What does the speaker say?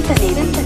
presenta